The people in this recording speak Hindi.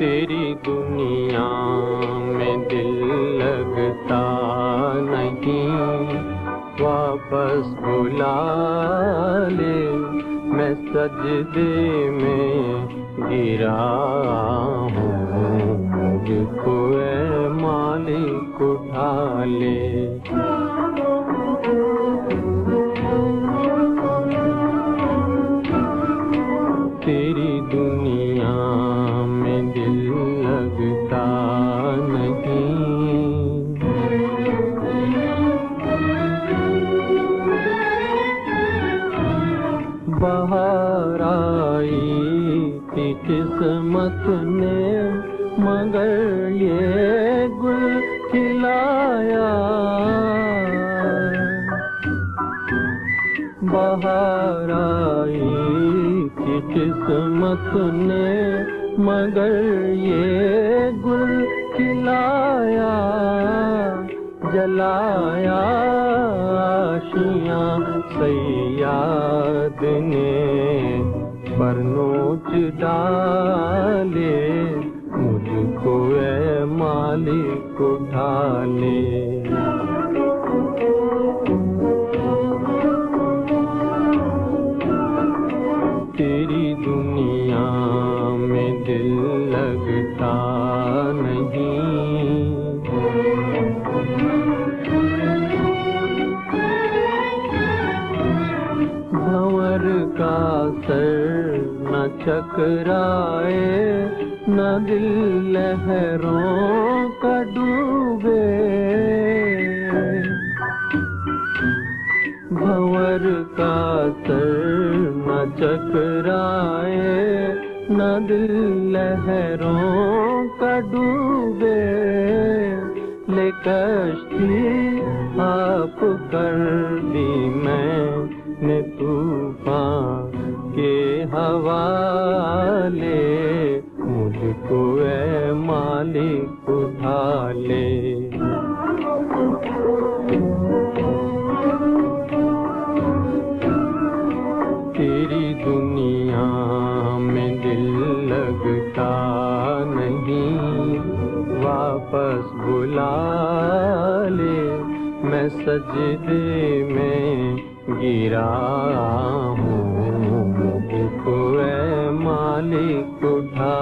तेरी दुनिया में दिल लगता नहीं। वापस बुला ले, मैं सजदे में गिरा हूँ। मुझको मालिक उठा ले। दिल लगता नहीं। बाहर आई किस्मत ने, मगर ये गुल खिलाया। बाहर आई किस्मत ने मगर ये गुल खिलाया, जलाया आशियाँ सैयाद ने। पर नोच डाले, मुझको ए मालिक उठा ले का सर न चकराए, न दिल लहरों का डूबे। भंवर का सर न चकराए, न दिल लहरों का डूबे। ले कश्ती आप कर दी मैंने तूफ़ान के हवाले, मुझको ए मालिक उठा ले तेरी दुनिया में दिल लगता नहीं, वापस बुला ले। मैं सजदे में गिरा हूँ मालिक उठा